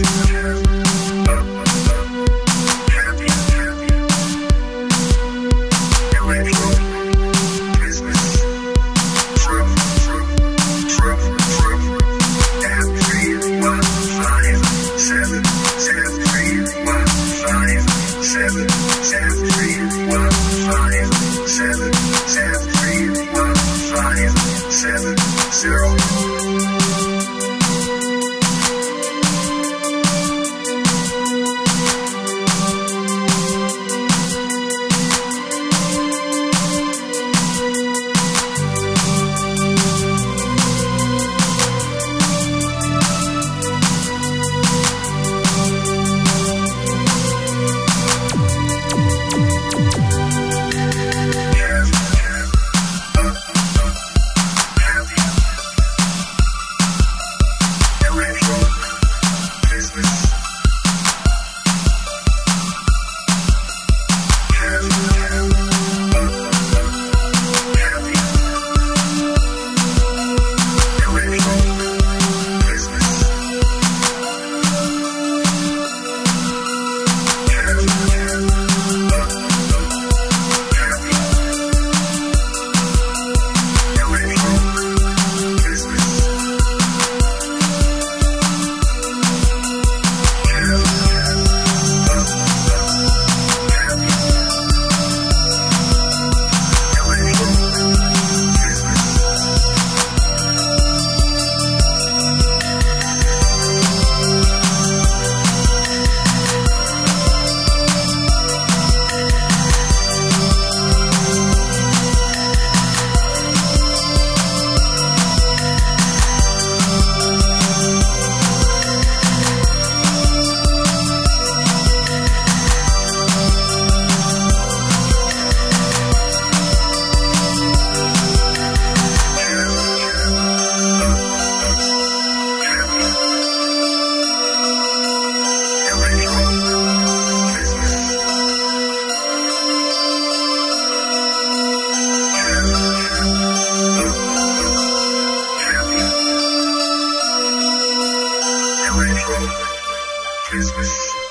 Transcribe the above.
Thank you. Business.